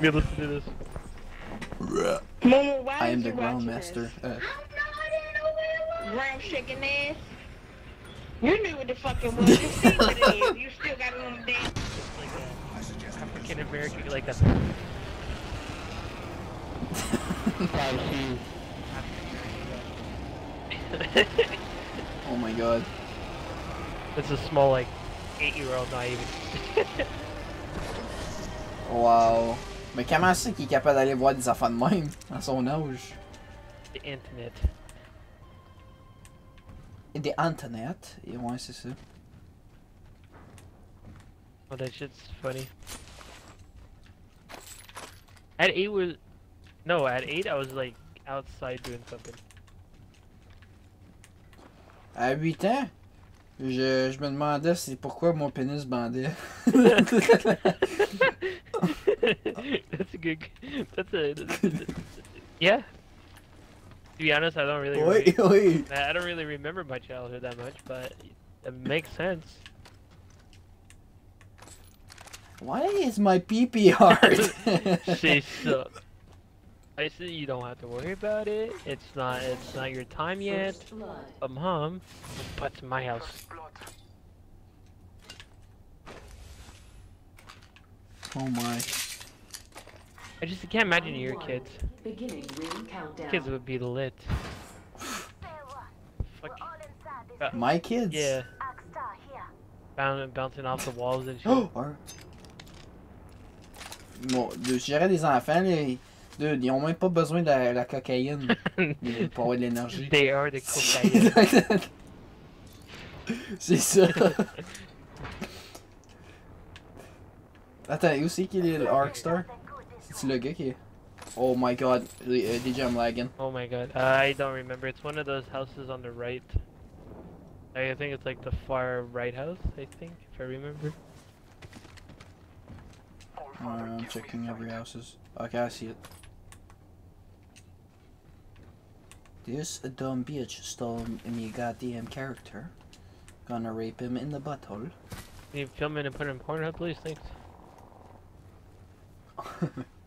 Yeah, listen to this. Momo, why I am the ground master. Uh. Ground shaking ass. You knew what the fuck it was. You see what it is. You still got it on the damn. It's like a African American, like a. oh my god. It's a small, like, eight-year-old, not even. Wow. Mais comment c'est qu'il est capable d'aller voir des enfants de même à son âge? the internet. Et des Internet. Et ouais, c'est ça. Oh, that shit's funny. At eight was, no, at eight I was like outside doing something. À 8 ans, je, je me demandais c'est pourquoi mon pénis bandait. that's a good. That's a. That's a yeah. To be honest, I don't really. oui, re- oui. I don't really remember my childhood that much, but it makes sense. Why is my pee pee hard? she sucks. I said you don't have to worry about it. It's not. It's not your time yet. But mom, but to my house. oh my. I just can't imagine your kids. Beginning ring countdown. Kids would be lit. Fuck. Uh, My kids? yeah. Bound, bouncing off the walls and shit. Oh! Ouais. Bon, dude, si j'aurais des enfants, là, dude, ils ont même pas besoin de la, la cocaïne pour avoir de l'énergie. they are the cocaine. c'est ça. Attends, où c'est qu'il est le Arc Star? C'est le gars qui est. Oh my god, uh, DJ I'm lagging. oh my god. I don't remember. It's one of those houses on the right. I think it's like the far right house, I think, if I remember. Uh, I'm checking every houses. Okay, I see it. This dumb bitch stole me goddamn character. Gonna rape him in the butthole. Can you film it and put it in Pornhub, please? Thanks.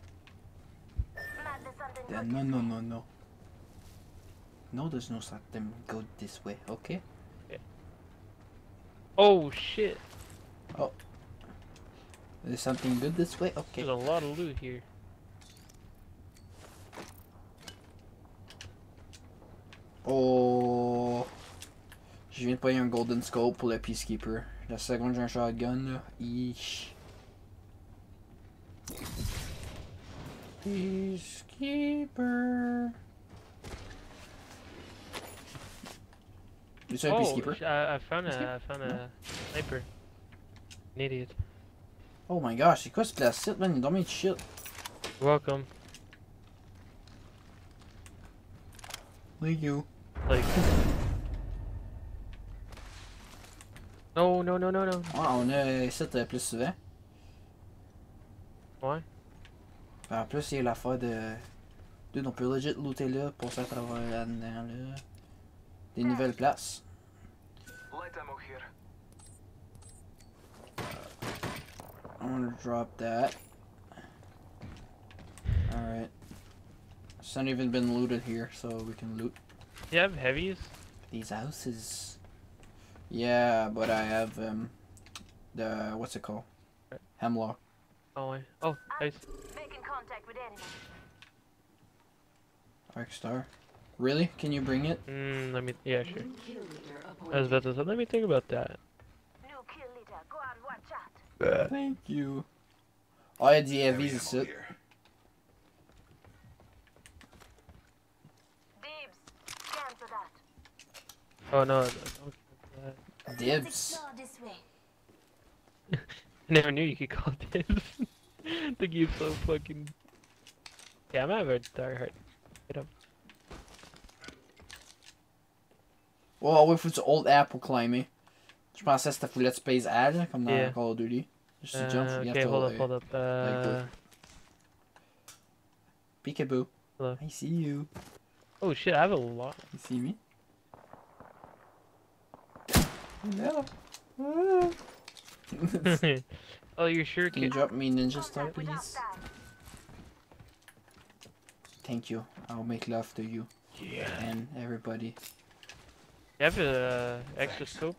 Yeah, no, no, no, no. No, there's no something go this way, okay? Oh shit! Oh. There's something good this way, okay. There's a lot of loot here. Oh. Je viens de payer un golden scope pour le peacekeeper. La seconde j'ai un shotgun là. Eesh. Peacekeeper. Is that a oh, peacekeeper? I, I found a, I found a sniper. An idiot. Oh my gosh, c'est quoi ce plastique man? Il dormait de shit. Welcome. Thank you. Like. No, no, no, no, no. Ouais, on a ça euh, plus souvent. Ouais. En plus, il y a l'affaire de. Dude, on peut legit looter là, passer à travers là-dedans là. Des nouvelles places. I'm gonna drop that. Alright. It's not even been looted here, so we can loot Do you have heavies? these houses. Yeah, but I have um the what's it called? Hemlok. Oh, I, oh, nice. Making contact with enemy. Arc Star. Really? Can you bring it? Mm, let me. Yeah, sure. New I was about to say. Let me think about that. New kill leader. Go and watch out. Thank you. Oh, il y a des heavies ici. Dibs. That. Oh no. don't- don't- Dibs. Explore this way. I never knew you could call dibs. the game's so fucking. Yeah, I'm gonna have a die hard. Oh oui, faut que tu hold app pour climber. Je pensais que c'était faut let's space ad, là, comme dans Yeah. Call of Duty. Just to Uh, jump, you have okay, to hold uh, up, hold up. Uh, Peekaboo. Hello. I see you. oh shit, I have a lot. You see me? No. Oh, you're sure Can you drop me ninja star, please? Thank you. I'll make love to you Yeah. and everybody. You have a uh, extra scope?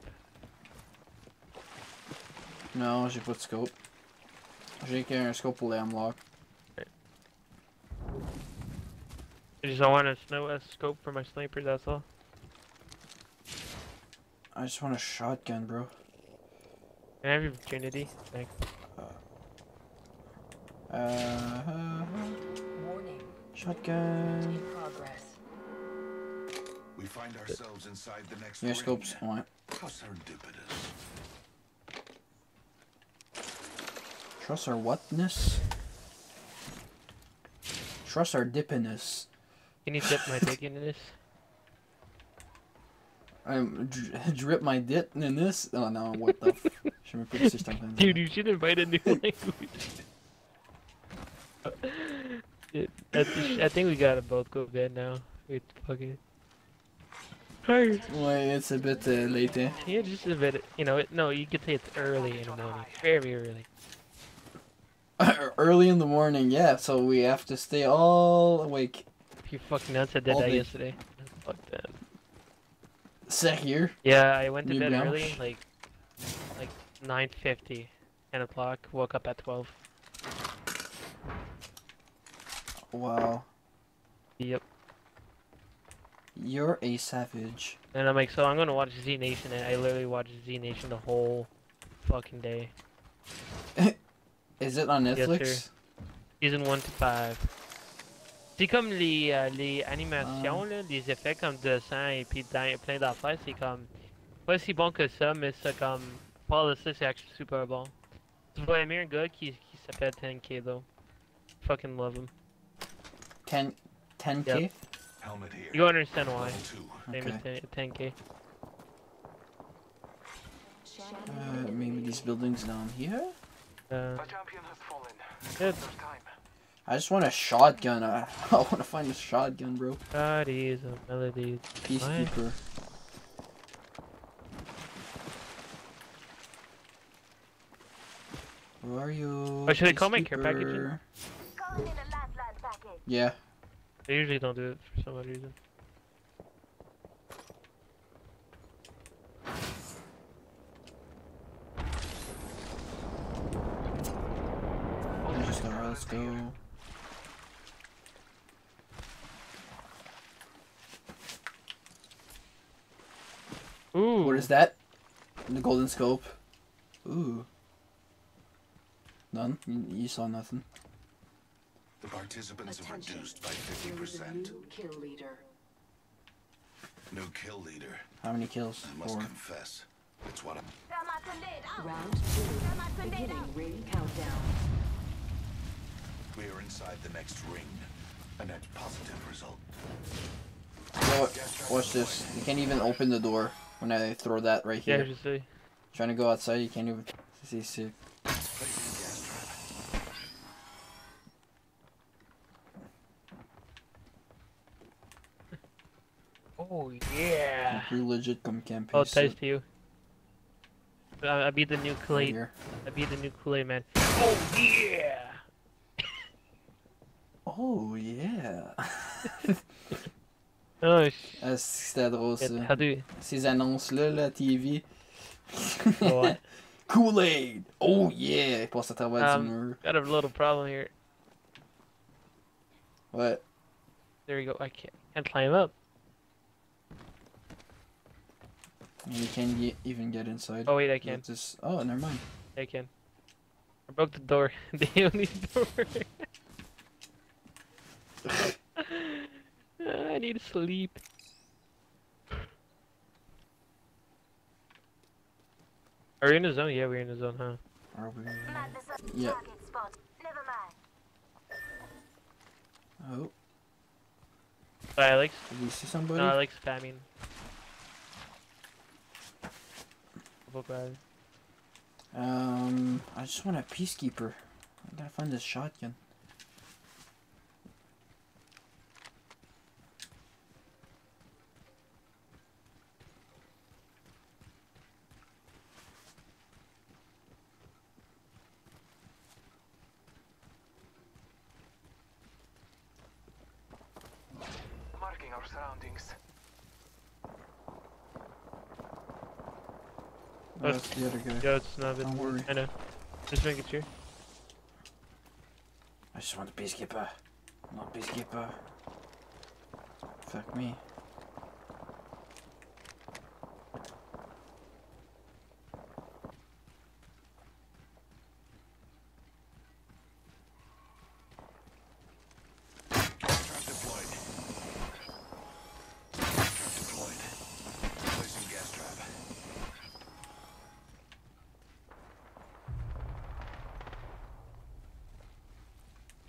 Non, j'ai pas de scope. J'ai qu'un scope pour les Hemlok. I just don't want a snow a scope for my sniper. That's all. I just want a shotgun, bro. Can I have your virginity? Thanks. Uh, Warning. Shotgun. We find ourselves inside the next Il y a un ring. scopes, ouais. Trust our whatness? Trust our dippiness. Can you dip my dick into this? Um, dr- drip my dip in this? Oh no, what the f... Je sais même pas si je t'en train de Dude, you should invite a new language. Dude, I, thi- I think we gotta both go to bed now. It's fucking. Tired. Ouais, it's a bit uh, late, eh? Yeah, just a bit. You know, it, no, you could say it's early in the morning. Very early. Early in the morning, yeah, so we have to stay all awake. You fucking nuts. I did All that day. yesterday. Fuck that. here? Yeah, I went to Nuit bed blanche. early, like like 9:50, 10 o'clock. Woke up at 12. Wow. Yep. You're a savage. And I'm like, so I'm gonna watch Z Nation, and I literally watched Z Nation the whole fucking day. Is it on Yes, Netflix? sir. Season 1 to 5. C'est comme les, euh, les animations, là, uh. les effets comme de sang et puis dans- plein d'affaires, c'est comme pas si bon que ça, mais c'est comme Paul de ça, c'est actually super bon. Tu vas aimer un gars qui, qui s'appelle 10K though. Fucking love him. 10, 10k? Yep. Helmet here. You understand why. Level two. Name is Okay. 10, 10K. Uh, maybe these buildings down here? Uh, champion has fallen. good. Time. I just want a shotgun. I, I want to find a shotgun, bro. Bodies of melodies. Peacekeeper. Where are you? Oh, should I call my care package Yeah. I usually don't do it for some odd reason. Let's go. Let's go. Ooh. What is that? The golden scope. Ooh. None. You, you saw nothing. The participants have reduced by There is a 50%. new kill leader. No kill leader. How many kills? I must Four. confess. It's what I'm. Round two. Beginning ring countdown. We are inside the next ring. A net positive result. Oh, watch this. You can't even open the door when I throw that right here. Yeah, here. just say. Trying to go outside, you can't even. See, see. Placing Oh yeah. Pretty legit comme campaign. Oh, thanks to you. I, I be the new Kool-Aid. here. I be the new Kool-Aid man. Oh yeah. Oh yeah. Oh shit. Ah, C'était drôle ça. How do? Ces annonces-là, la TV. Oh. Kool-Aid! Oh yeah! Il passe à travers Um, du mur. Got a little problem here. Ouais. There we go. I can't can't climb up. And you can't get, even get inside. Oh wait, I You can. Just, oh, never mind. I can. I broke the door. the only door. I need to sleep. Are we in the zone? Yeah, we're in the zone, huh? Are we? Madness Yeah. spot. Never mind. Oh, I like. did you see somebody? No, I like spamming. Bad? Um, I just want a peacekeeper. I gotta find this shotgun. Marking our surroundings. Oh, that's the other guy. Yeah, it's not Don't been. worry. I know. Just making sure. I just want the peacekeeper. Not peacekeeper. Fuck me. Trap deployed. Trap deployed. Placing gas trap.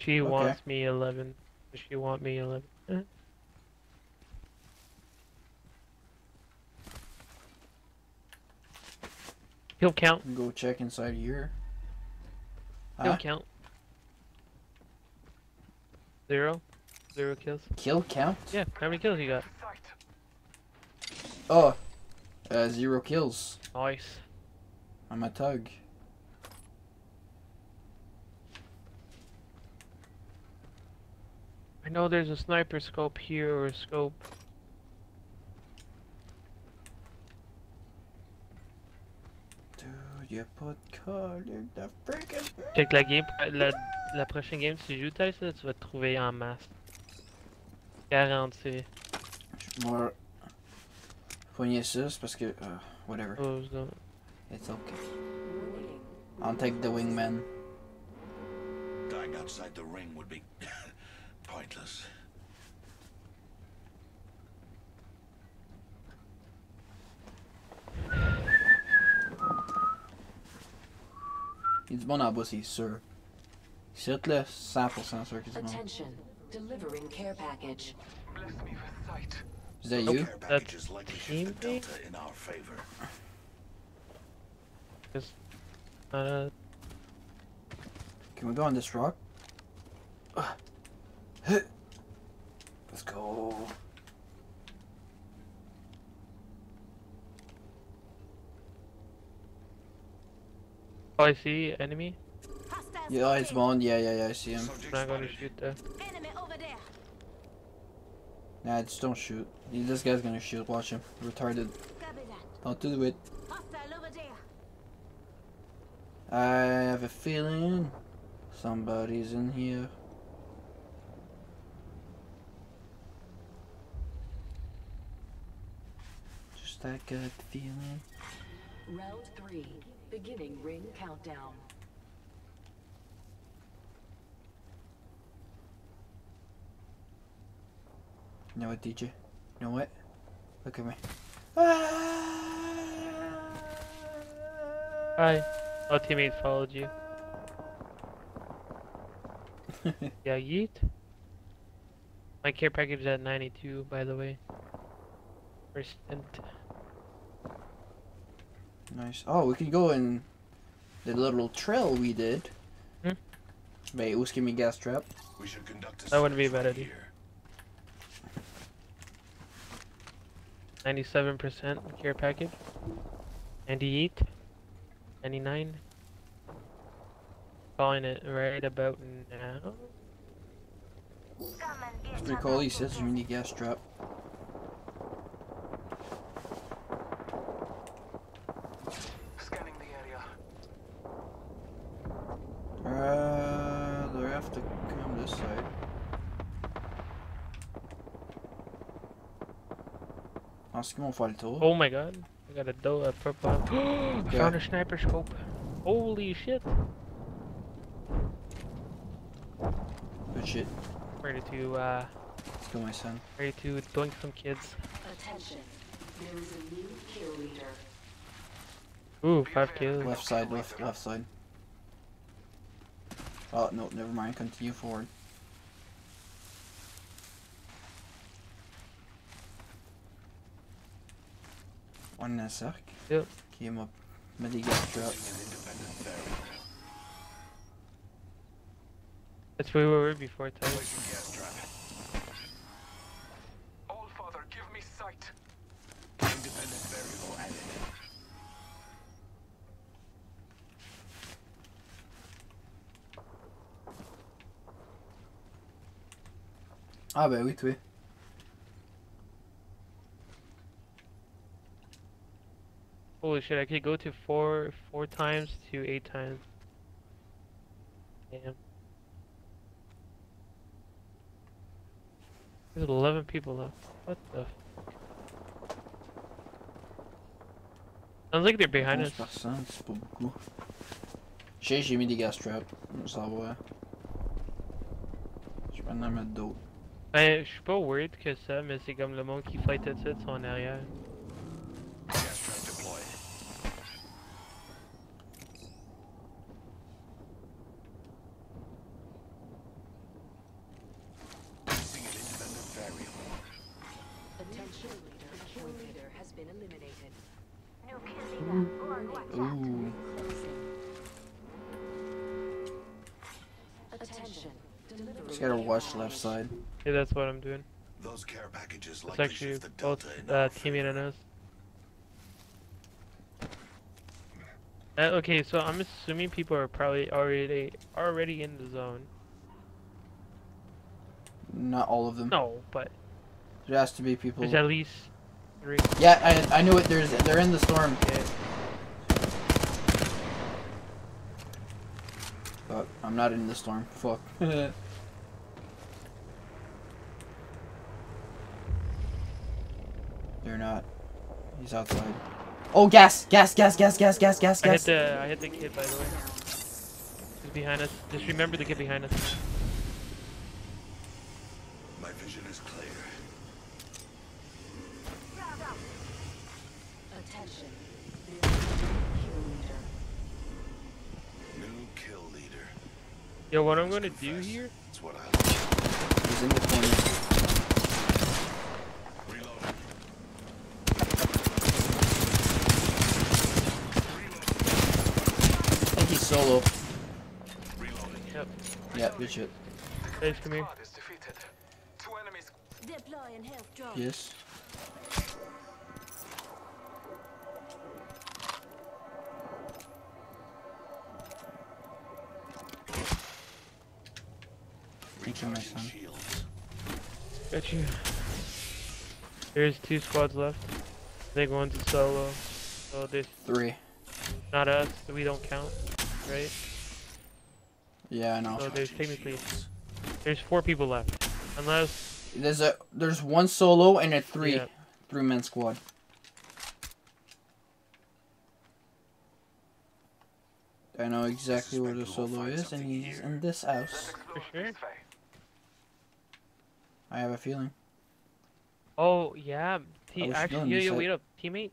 She Okay. wants me 11. Does she want me 11? Eh. He'll count. Go check inside here. He'll Huh? count. Zero. Zero kills. Kill count? Yeah, how many kills you got? Oh. Uh, zero kills. Nice. I'm a tug. I know there's a sniper scope here or a scope. Dude, you put color the freaking. Check la game. La, la prochaine game, si tu joues Tice, là, tu vas te trouver en masse. Garanti. Je vais poigner ça, c'est parce que. Uh, whatever. Oh, It's okay. I'll take the wingman. Dying outside the ring would be pointless. Il y a du bon en bas, c'est sûr. Ici, là, 100% sûr qu'il y a du monde. Attention. Delivering care package. Bless me with sight. Is that you? Care package is likely to the teammate? delta in our favor. Uh, Can we go on this rock? Huh. Let's go. oh, I see enemy. Yeah, it's spotted. one. Yeah, yeah, yeah, I see him. I'm not gonna shoot there. Enemy over there. Nah, just don't shoot. This guy's gonna shoot. Watch him. Retarded. Copy that. Don't do it. Hostile over there. I have a feeling somebody's in here. That gut feeling. Round three. Beginning ring countdown. You know what, DJ? You know what? Look at me. Ah! Hi. Oh, teammate followed you. Yeah, yeet. My care package is at 92, by the way. First stint. Nice. Oh, we could go in the little trail we did. Hmm? Wait, who's give me gas trap? We should conduct a That wouldn't be a search bad idea. 97% care package. 98. 99. Calling it right about now. Come and get Pretty your. He says you need gas trap. Scanning the area. Uh, they have to come this side. Je pense qu'ils vont faire. Oh my god. I got a doe, a purple. I Yeah. found a sniper scope. Holy shit. Good shit. Ready to, uh, Let's go, my son. ready to doink some kids. Attention. There is a new kill leader. Ooh, five kills. Left side, left, left side. Oh, no, never mind. Continue forward. One in a cercle. Yep. Qui m'a met des gas traps. Using an independent variable. That's where we were before, Tyler. Placing gas trap. All father, give me sight. Independent variable added. Ah ben oui, toi. Shit, I could go to four four times to eight times. Damn. There's 11 people left. What the f- Sounds like they're behind us. personnes, c'est pas beaucoup. Je sais, j'ai mis des gas traps. On va savoir. Je vais en mettre d'autres. Ben, je suis pas worried que ça, mais c'est comme le monde qui fight tout de suite sont en arrière. Gas trap deployed. Placing an independent variable. Attention leader. The kill leader has been eliminated. New kill leader. Go on, watch out. Ooh. Attention. Just gotta care watch left side. Yeah, that's what I'm doing. Those care packages It's actually the both delta in uh, teammate and us. Uh, okay, so I'm assuming people are probably already already in the zone. Not all of them. No, but There has to be people. there's at least three. Yeah, I I knew it. There's they're in the storm. Yeah. But I'm not in the storm. Fuck. They're not. He's outside. Oh, gas! Gas! Gas! Gas! Gas! Gas! Gas! I hit Gas! the I hit the kid by the way. He's behind us. Just remember the kid behind us. My vision is clear. Attention. There is a kill leader. New kill leader. Yo, what I'm gonna do here? That's what I like. He's in the corner. Reloading. I think he's solo. Reloading. Yep. Yeah, good shit. Guys, come here. Squad Thank you, my son. Got you. There's two squads left. I think one's a solo. So there's Three. not us, so we don't count, right? Yeah, I know. So there's technically there's four people left, unless There's a there's one solo and a three Yeah. three man squad. I know exactly where the suspect we will solo is, and he's in this house. explore sure? This way. I have a feeling. oh yeah, he actually done, yo you yo said- wait up, teammate,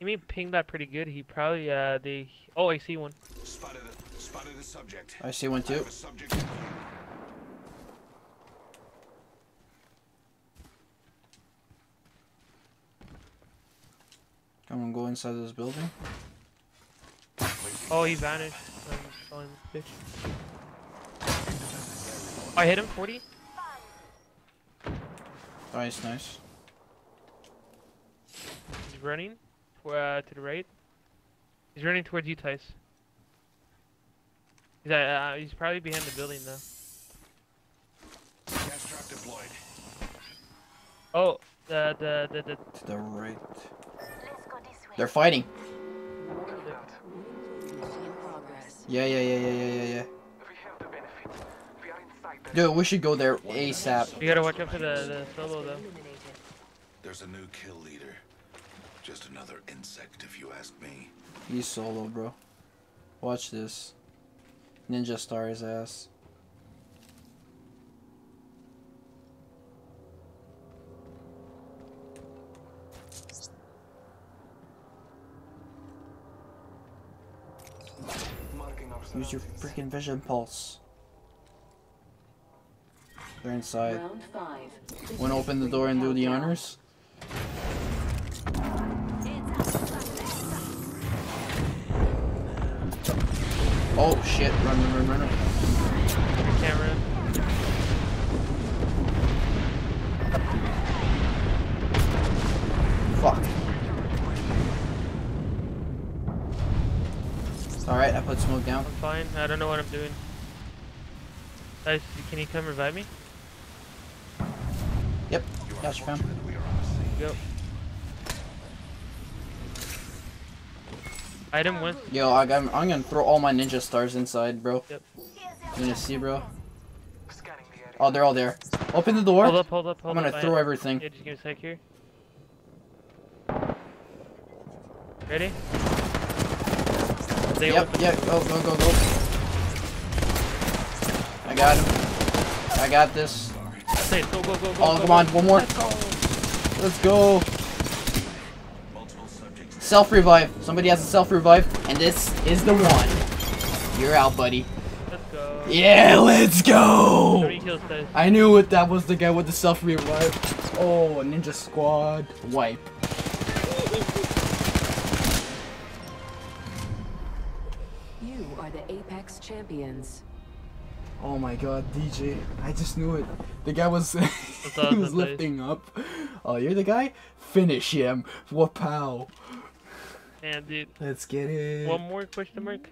teammate pinged that pretty good. He probably uh they oh I see one. Spotted a, spotted a subject. I see one too. have a subject in view. Come on, go inside this building. Oh he vanished. I'm calling this bitch. I hit him 40. Nice, nice. He's running to, uh, to the right. He's running towards you, Tice. He's, uh, uh, he's probably behind the building though. Gas trap deployed. Oh, the the the, the To the right. Let's go this way. They're fighting. Movement in progress. Yeah, yeah, yeah, yeah, yeah, yeah, yeah. Dude, we should go there ASAP. you gotta watch out for the the solo though. There's a new kill leader. Just another insect, if you ask me. He's solo, bro. Watch this. Ninja star his ass. Use your freaking vision pulse. They're inside. Wanna open the door and do the honors? Oh shit, run, run, run, run. Camera. Fuck. Alright, I put smoke down. I'm fine. I don't know what I'm doing. Guys, can you come revive me? Yep, got you, fam. fortunate we are on the same Go. team. Item once. Yo, I got, I'm gonna throw all my ninja stars inside, bro. Yep. You gonna see, bro? Scanning the area. Oh, they're all there. Open the door. Hold up, hold up, hold I'm gonna I- throw everything. Yeah, just give me a sec here. Ready? They Yep, open- yep, go, go, go, go. I got him. I got this. Say, go, go, go, go. Oh, go, come go. on, one more. Let's go. Let's go. Self revive. Somebody has a self revive, and this is the one. You're out, buddy. Let's go. Yeah, let's go. many kills does? I knew it. That was the guy with the self revive. Oh, Ninja Squad wipe. You are the Apex champions. Oh my god, DJ. I just knew it. The guy was he was lifting up. Oh, you're the guy? Finish him. What pow. Man, dude. Let's get it. One more question mark?